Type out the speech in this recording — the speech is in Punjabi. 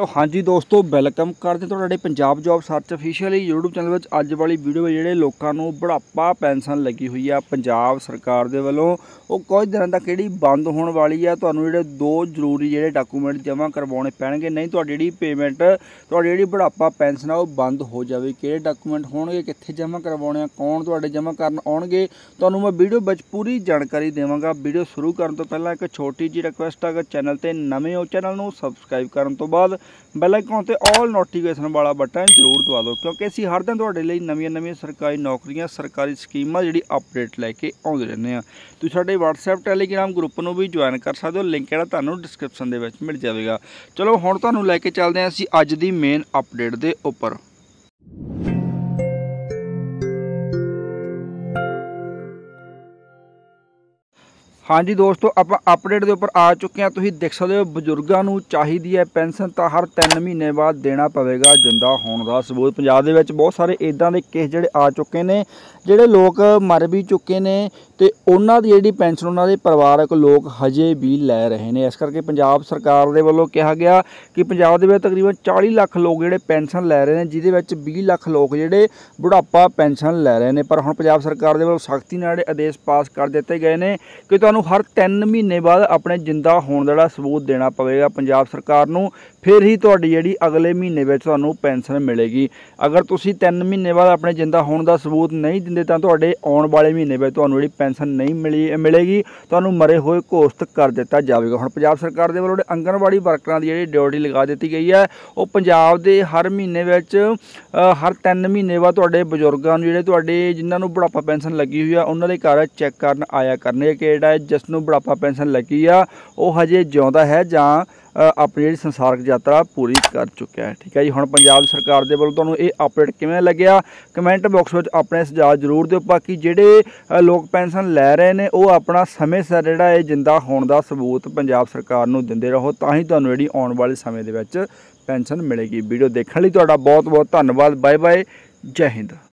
ਤੋ ਹਾਂਜੀ ਦੋਸਤੋ ਵੈਲਕਮ ਕਰਦੇ ਤੁਹਾਡੇ Punjab job search officially YouTube channel ਵਿੱਚ। ਅੱਜ ਵਾਲੀ ਵੀਡੀਓ ਵਿੱਚ ਜਿਹੜੇ ਲੋਕਾਂ ਨੂੰ ਬੁਢਾਪਾ ਪੈਨਸ਼ਨ ਲੱਗੀ ਹੋਈ ਆ ਪੰਜਾਬ ਸਰਕਾਰ ਦੇ ਵੱਲੋਂ। ਉਹ ਕੁਝ ਦਿਨਾਂ ਤੱਕ ਕਿਹੜੀ ਬੰਦ ਹੋਣ ਵਾਲੀ ਆ, ਤੁਹਾਨੂੰ ਜਿਹੜੇ ਦੋ ਜ਼ਰੂਰੀ ਜਿਹੜੇ ਡਾਕੂਮੈਂਟ ਜਮ੍ਹਾਂ ਕਰਵਾਉਣੇ ਪੈਣਗੇ। ਨਹੀਂ, ਤੁਹਾਡੀ ਜਿਹੜੀ ਪੇਮੈਂਟ ਤੁਹਾਡੀ ਜਿਹੜੀ ਬੁਢਾਪਾ ਪੈਨਸ਼ਨ ਆ, ਉਹ ਬੰਦ ਹੋ ਜਾਵੇ। ਕਿਹੜੇ ਡਾਕੂਮੈਂਟ ਹੋਣਗੇ, ਕਿੱਥੇ ਜਮ੍ਹਾਂ ਕਰਵਾਉਣੇ ਆ, ਕੌਣ ਤੁਹਾਡੇ ਜਮ੍ਹਾਂ ਕਰਨ ਆਉਣਗੇ, ਤੁਹਾਨੂੰ ਮੈਂ ਵੀਡੀਓ ਵਿੱਚ ਪੂਰੀ ਜਾਣਕਾਰੀ ਦੇਵਾਂਗਾ। ਵੀਡੀਓ ਸ਼ੁਰੂ ਕਰਨ ਤੋਂ ਪਹਿਲਾਂ ਇੱਕ ਛੋਟੀ ਜਿਹੀ ਰਿਕੁਐਸਟ ਆ ਕਿ ਚੈਨਲ ਤੇ ਨਵੇਂ ਹੋ ਚੈਨਲ ਨੂੰ ਸਬਸਕ੍ਰਾਈਬ ਕਰਨ ਤੋਂ ਬਾਅਦ ਬੈਲ ਆਈਕਨ ਤੇ ਆਲ ਨੋਟੀਫਿਕੇਸ਼ਨ ਵਾਲਾ ਬਟਨ ਜ਼ਰੂਰ ਦਬਾ ਦਿਓ, ਕਿਉਂਕਿ ਅਸੀਂ ਹਰ ਦਿਨ ਤੁਹਾਡੇ ਲਈ ਨਵੀਆਂ ਨਵੀਆਂ ਸਰਕਾਰੀ ਨੌਕਰੀਆਂ, ਸਰਕਾਰੀ ਸਕੀਮਾਂ ਜਿਹੜੀ ਅਪਡੇਟ ਲੈ ਕੇ ਆਉਂਦੇ ਰਹਿੰਦੇ ਆ ਤੁਸੀਂ ਸਾਡੇ WhatsApp, Telegram ਗਰੁੱਪ ਨੂੰ ਵੀ ਜੁਆਇਨ ਕਰ ਸਕਦੇ ਹੋ ਲਿੰਕ ਜਿਹੜਾ ਤੁਹਾਨੂੰ ਡਿਸਕ੍ਰਿਪਸ਼ਨ ਦੇ ਵਿੱਚ ਮਿਲ ਜਾਵੇਗਾ। ਚਲੋ ਹੁਣ ਤੁਹਾਨੂੰ ਲੈ ਕੇ ਚੱਲਦੇ ਹਾਂ ਅਸੀਂ ਅੱਜ ਦੀ ਮੇਨ ਅਪਡੇਟ ਦੇ ਉੱਪਰ। ਹਾਂਜੀ ਦੋਸਤੋ, ਆਪਾਂ ਅਪਡੇਟ ਦੇ ਉੱਪਰ ਆ ਚੁੱਕੇ ਹਾਂ। ਤੁਸੀਂ ਦੇਖ ਸਕਦੇ ਹੋ, ਬਜ਼ੁਰਗਾਂ ਨੂੰ ਚਾਹੀਦੀ ਹੈ ਪੈਨਸ਼ਨ ਤਾਂ ਹਰ 3 ਮਹੀਨੇ ਬਾਅਦ ਦੇਣਾ ਪਵੇਗਾ, ਜਿੰਦਾ ਹੋਣ ਦਾ ਸਬੂਤ। ਪੰਜਾਬ ਦੇ ਵਿੱਚ ਬਹੁਤ ਸਾਰੇ ਇਦਾਂ ਦੇ ਕੇਸ ਜਿਹੜੇ ਆ ਚੁੱਕੇ ਨੇ, ਜਿਹੜੇ ਲੋਕ ਮਰ ਵੀ ਚੁੱਕੇ ਨੇ ਤੇ ਉਹਨਾਂ ਦੀ ਜਿਹੜੀ ਪੈਨਸ਼ਨ, ਉਹਨਾਂ ਦੇ ਪਰਿਵਾਰਕ ਲੋਕ ਹਜੇ ਵੀ ਲੈ ਰਹੇ ਨੇ। ਇਸ ਕਰਕੇ ਪੰਜਾਬ ਸਰਕਾਰ ਦੇ ਵੱਲੋਂ ਕਿਹਾ ਗਿਆ ਕਿ ਪੰਜਾਬ ਦੇ ਵਿੱਚ ਤਕਰੀਬਨ 40 ਲੱਖ ਲੋਕ ਜਿਹੜੇ ਪੈਨਸ਼ਨ ਲੈ ਰਹੇ ਨੇ, ਜਿਹਦੇ ਵਿੱਚ 20 ਲੱਖ ਲੋਕ ਜਿਹੜੇ ਬੁਢਾਪਾ ਪੈਨਸ਼ਨ ਲੈ ਰਹੇ ਨੇ। ਪਰ ਹੁਣ ਪੰਜਾਬ ਸਰਕਾਰ ਦੇ ਵੱਲੋਂ ਸਖਤੀ ਨਾਲ ਜਿਹੜੇ ਆਦੇਸ਼ ਪਾਸ ਕਰ ਦਿੱਤੇ ਗਏ ਨੇ ਕਿ ਤੁਹਾਨੂੰ ਹਰ 3 ਮਹੀਨੇ ਬਾਅਦ ਆਪਣੇ ਜਿੰਦਾ ਹੋਣ ਦਾ ਜਿਹੜਾ ਸਬੂਤ ਦੇਣਾ ਪਵੇਗਾ ਪੰਜਾਬ ਸਰਕਾਰ ਨੂੰ, ਫਿਰ ਹੀ ਤੁਹਾਡੀ ਜਿਹੜੀ ਅਗਲੇ ਮਹੀਨੇ ਵਿੱਚ ਤੁਹਾਨੂੰ ਪੈਨਸ਼ਨ ਮਿਲੇਗੀ। ਅਗਰ ਤੁਸੀਂ 3 ਮਹੀਨੇ ਬਾਅਦ ਆਪਣੇ ਜਿੰਦਾ ਹੋਣ ਦਾ ਸਬੂਤ ਨਹੀਂ ਦਿੰਦੇ ਤਾਂ ਤੁਹਾਡੇ ਆਉਣ ਵਾਲੇ ਮਹੀਨੇ ਵਿੱਚ ਤੁਹਾਨੂੰ ਜਿਹੜੀ ਪੈਨਸ਼ਨ ਨਹੀਂ ਮਿਲੀ, ਮਿਲੇਗੀ। ਤੁਹਾਨੂੰ ਮਰੇ ਹੋਏ ਘੋਸ਼ਿਤ ਕਰ ਦਿੱਤਾ ਜਾਵੇਗਾ। ਹੁਣ ਪੰਜਾਬ ਸਰਕਾਰ ਦੇ ਵੱਲੋਂ ਜਿਹੜੇ ਆਂਗਣਵਾੜੀ ਵਰਕਰਾਂ ਦੀ ਜਿਹੜੀ ਡਿਊਟੀ ਲਗਾ ਦਿੱਤੀ ਗਈ ਹੈ, ਉਹ ਪੰਜਾਬ ਦੇ ਹਰ ਮਹੀਨੇ ਵਿੱਚ ਹਰ 3 ਮਹੀਨੇ ਬਾਅਦ ਤੁਹਾਡੇ ਬਜ਼ੁਰਗਾਂ ਨੂੰ ਜਿਹੜੇ ਤੁਹਾਡੇ ਜਿਨ੍ਹਾਂ ਨੂੰ ਬੁਢਾਪਾ ਪੈਨਸ਼ਨ ਲੱਗੀ ਹੋਈ ਆ, ਉਹਨਾਂ ਦੇ ਘਰ ਚੈੱਕ ਕਰਨ ਆਇਆ ਕਰਨਗੇ ਕਿ ਜਿਹੜਾ ਜਿਸ ਨੂੰ ਬੁਢਾਪਾ ਪੈਨਸ਼ਨ ਲੱਗੀ ਆ, ਉਹ ਹਜੇ ਜਿਉਂਦਾ ਹੈ ਜਾਂ ਆਪਣੀ ਜਿਹੜੀ ਸੰਸਾਰਕ ਯਾਤਰਾ ਪੂਰੀ ਕਰ ਚੁੱਕਿਆ ਹੈ। ਠੀਕ ਹੈ ਜੀ, ਹੁਣ ਪੰਜਾਬ ਸਰਕਾਰ ਦੇ ਵੱਲੋਂ ਤੁਹਾਨੂੰ ਇਹ ਅਪਡੇਟ ਕਿਵੇਂ ਲੱਗਿਆ? ਕਮੈਂਟ ਬਾਕਸ ਵਿੱਚ ਆਪਣੇ ਸੁਝਾਅ ਜ਼ਰੂਰ ਦਿਓ, ਬਾਕੀ ਜਿਹੜੇ ਲੋਕ ਪੈਨਸ਼ਨ ਲੈ ਰਹੇ ਨੇ, ਉਹ ਆਪਣਾ ਸਮੇਂ ਸਿਰ ਜਿਹੜਾ ਇਹ ਜਿੰਦਾ ਹੋਣ ਦਾ ਸਬੂਤ ਪੰਜਾਬ ਸਰਕਾਰ ਨੂੰ ਦਿੰਦੇ ਰਹੋ, ਤਾਂ ਹੀ ਤੁਹਾਨੂੰ ਜਿਹੜੀ ਆਉਣ ਵਾਲੇ ਸਮੇਂ ਦੇ ਵਿੱਚ ਪੈਨਸ਼ਨ ਮਿਲੇਗੀ। ਵੀਡੀਓ ਦੇਖਣ ਲਈ ਤੁਹਾਡਾ ਬਹੁਤ ਬਹੁਤ ਧੰਨਵਾਦ ਬਾਏ ਬਾਏ ਜੈ ਹਿੰਦ।